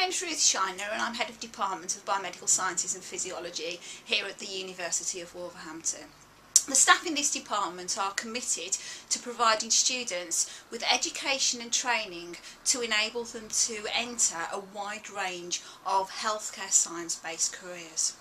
name's Ruth Shiner and I'm Head of Department of Biomedical Sciences and Physiology here at the University of Wolverhampton. The staff in this department are committed to providing students with education and training to enable them to enter a wide range of healthcare science-based careers.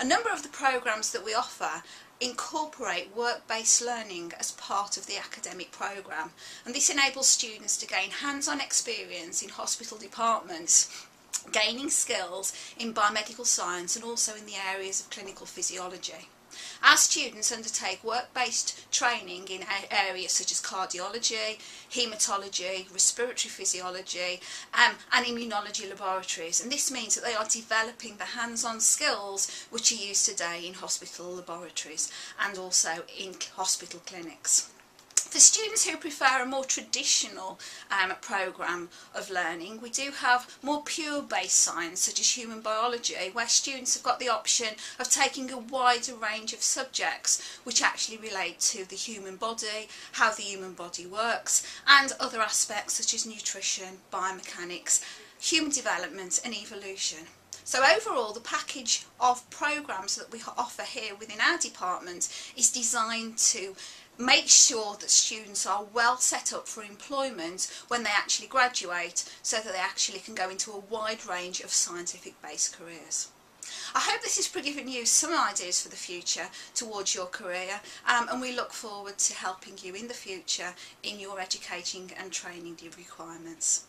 A number of the programmes that we offer incorporate work-based learning as part of the academic programme and this enables students to gain hands-on experience in hospital departments gaining skills in biomedical science and also in the areas of clinical physiology. Our students undertake work-based training in areas such as cardiology, haematology, respiratory physiology um, and immunology laboratories and this means that they are developing the hands-on skills which are used today in hospital laboratories and also in hospital clinics. For students who prefer a more traditional um, programme of learning, we do have more pure-based science, such as human biology, where students have got the option of taking a wider range of subjects which actually relate to the human body, how the human body works, and other aspects such as nutrition, biomechanics, human development and evolution. So overall, the package of programmes that we offer here within our department is designed to make sure that students are well set up for employment when they actually graduate so that they actually can go into a wide range of scientific based careers. I hope this has given you some ideas for the future towards your career um, and we look forward to helping you in the future in your educating and training requirements.